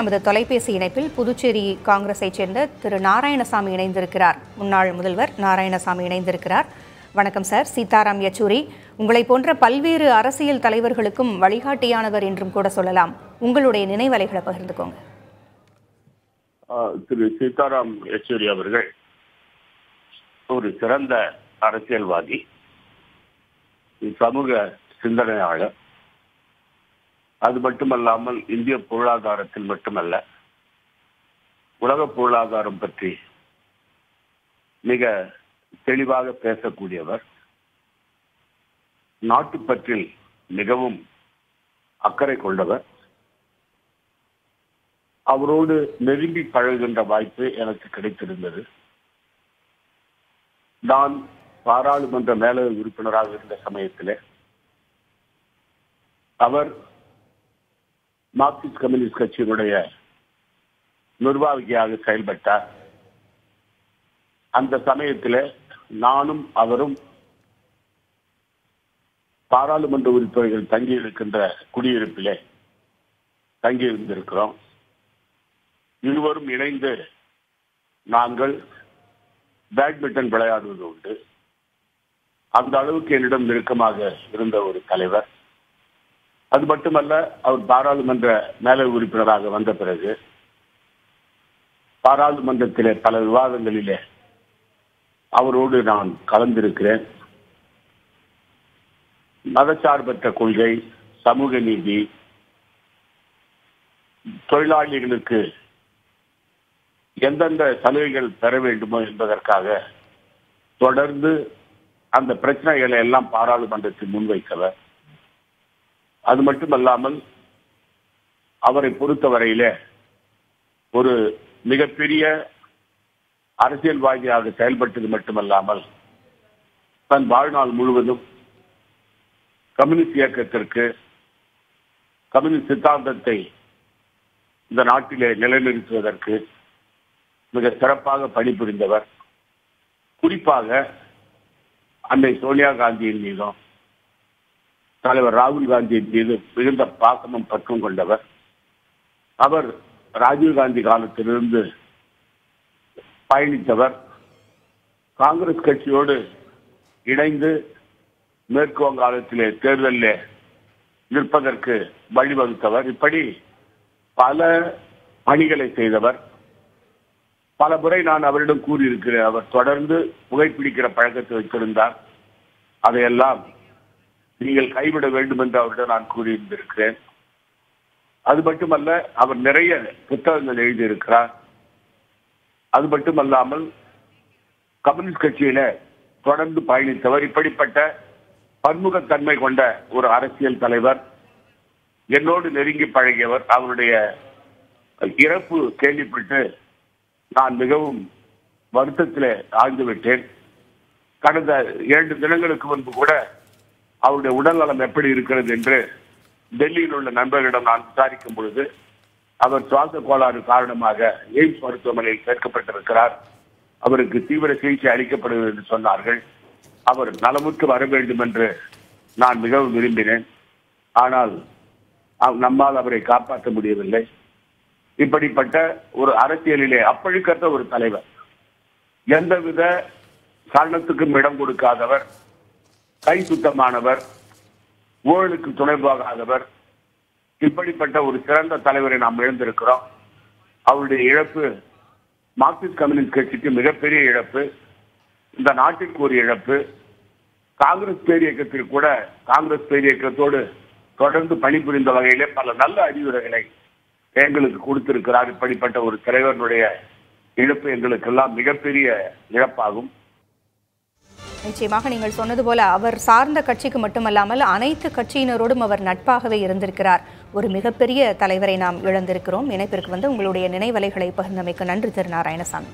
நமது தொலைபேசி இணைப்பில் புதுச்சேரி காங்கிரஸைச் சேர்ந்த திரு நாராயணசாமி இணைந்திருக்கிறார். முன்னாள் முதல்வர் நாராயணசாமி இணைந்திருக்கிறார். வணக்கம் சார். சீதாராம் யச்சூரி உங்களை போன்ற பல்வேறு அரசியல் தலைவர்களுக்கும் வழிகாட்டியானவர் என்றும் கூட சொல்லலாம். உங்களுடைய நினைவலைகளை பகிர்ந்துக்கோங்க. திரு சீதாராம் யச்சூரி அவர்கள் ஒரு சிறந்த அரசியல்வாதி சமூக சிந்தனையாளர். அது மட்டுமல்லாமல் இந்திய பொருளாதாரத்தில் மட்டுமல்ல உலக பொருளாதாரம் பற்றி மிக தெளிவாக பேசக்கூடியவர் நாட்டுப்பற்றில் மிகவும் அக்கறை கொண்டவர். அவரோடு நெருங்கி பழகுகின்ற வாய்ப்பு எனக்கு கிடைத்திருந்தது. நான் பாராளுமன்ற மேலவை உறுப்பினராக இருந்த சமயத்திலே அவர் மார்க்சிஸ்ட் கம்யூனிஸ்ட் கட்சியினுடைய நிர்வாகியாக செயல்பட்டார். அந்த சமயத்தில் நானும் அவரும் பாராளுமன்ற உறுப்பினர்கள் தங்கியிருக்கின்ற குடியிருப்பிலே தங்கியிருந்திருக்கிறோம். இருவரும் இணைந்து நாங்கள் பேட்மிண்டன் விளையாடுவது உண்டு. அந்த அளவுக்கு என்னிடம் நெருக்கமாக இருந்த ஒரு தலைவர். அது மட்டுமல்ல அவர் பாராளுமன்ற மேலை உறுப்பினராக வந்த பிறகு பாராளுமன்றத்திலே பல விவாதங்களிலே அவரோடு நான் கலந்திருக்கிறேன். மதச்சார்பற்ற கொள்கை சமூக நீதி தொழிலாளிகளுக்கு எந்தெந்த சலுகைகள் பெற வேண்டுமோ என்பதற்காக தொடர்ந்து அந்த பிரச்சனைகளை எல்லாம் பாராளுமன்றத்தில் முன்வைத்தவர். அது மட்டுமல்லாமல் அவரை பொறுத்தவரையில ஒரு மிகப்பெரிய அரசியல்வாதியாக செயல்பட்டது மட்டுமல்லாமல் தன் வாழ்நாள் முழுவதும் கம்யூனிஸ்ட் இயக்கத்திற்கு கம்யூனிஸ்ட் சித்தாந்தத்தை இந்த நாட்டிலே நிலைநிறுத்துவதற்கு மிக சிறப்பாக பணிபுரிந்தவர். குறிப்பாக அன்னை சோனியா காந்தியின் மீதும் தலைவர் ராகுல் காந்தியின் மீது மிகுந்த பாசமும் பற்றும் கொண்டவர். அவர் ராஜீவ்காந்தி காலத்திலிருந்து பயணித்தவர். காங்கிரஸ் கட்சியோடு இணைந்து மேற்கு வங்காளத்திலே தேர்தலில் நிற்பதற்கு வழிவகுத்தவர். இப்படி பல பணிகளை செய்தவர். பல முறை நான் அவரிடம் கூறியிருக்கிறேன். அவர் தொடர்ந்து புகைப்பிடிக்கிற பழக்கத்தை வைத்திருந்தார். அதையெல்லாம் நீங்கள் கைவிட வேண்டும் என்று அவரிடம் நான் கூறியிருந்திருக்கிறேன். அது மட்டுமல்ல அவர் நிறைய புத்தகங்கள் எழுதியிருக்கிறார். அது மட்டுமல்லாமல் கம்யூனிஸ்ட் கட்சியில தொடர்ந்து பயணித்தவர் இப்படிப்பட்ட பன்முகத்தன்மை கொண்ட ஒரு அரசியல் தலைவர் என்னோடு நெருங்கி பழகியவர் அவருடைய இறப்பு கேள்விப்பட்டு நான் மிகவும் வருத்தத்தில் ஆழ்ந்து விட்டேன். கடந்த இரண்டு தினங்களுக்கு முன்பு கூட அவருடைய உடல் நலம் எப்படி இருக்கிறது என்று டெல்லியில் உள்ள நண்பர்களிடம் நான் விசாரிக்கும் பொழுது அவர் சுவாச கோளாறு காரணமாக எய்ம்ஸ் மருத்துவமனையில் சேர்க்கப்பட்டிருக்கிறார். அவருக்கு தீவிர சிகிச்சை அளிக்கப்படுவது என்று சொன்னார்கள். அவர் நலமுற்று வர வேண்டும் என்று நான் மிகவும் விரும்பினேன். ஆனால் நம்மால் அவரை காப்பாற்ற முடியவில்லை. இப்படிப்பட்ட ஒரு அரசியலிலே அப்பழுக்கற்ற ஒரு தலைவர் எந்தவித காரணத்துக்கும் இடம் கொடுக்காதவர் கை சுத்தமானவர் ஊழலுக்கு துணை இப்படிப்பட்ட ஒரு சிறந்த தலைவரை நாம் இழந்திருக்கிறோம். அவருடைய இழப்பு மார்க்சிஸ்ட் கம்யூனிஸ்ட் கட்சிக்கு மிகப்பெரிய இழப்பு இந்த நாட்டிற்கு ஒரு இழப்பு. காங்கிரஸ் பேரியக்கத்தில் கூட காங்கிரஸ் பேரியக்கத்தோடு தொடர்ந்து பணிபுரிந்த வகையிலே பல நல்ல அறிவுரைகளை எங்களுக்கு கொடுத்திருக்கிறார். இப்படிப்பட்ட ஒரு தலைவர்களுடைய இழப்பு எங்களுக்கெல்லாம் மிகப்பெரிய இழப்பாகும். நிச்சயமாக நீங்கள் சொன்னது போல அவர் சார்ந்த கட்சிக்கு மட்டுமல்லாமல் அனைத்து கட்சியினரோடும் அவர் நட்பாகவே இருந்திருக்கிறார். ஒரு மிகப்பெரிய தலைவரை நாம் இழந்திருக்கிறோம். இணைப்பிற்கு வந்து உங்களுடைய நினைவலைகளை பகிர்ந்தமைக்கு நன்றி திரு. நாராயணசாமி.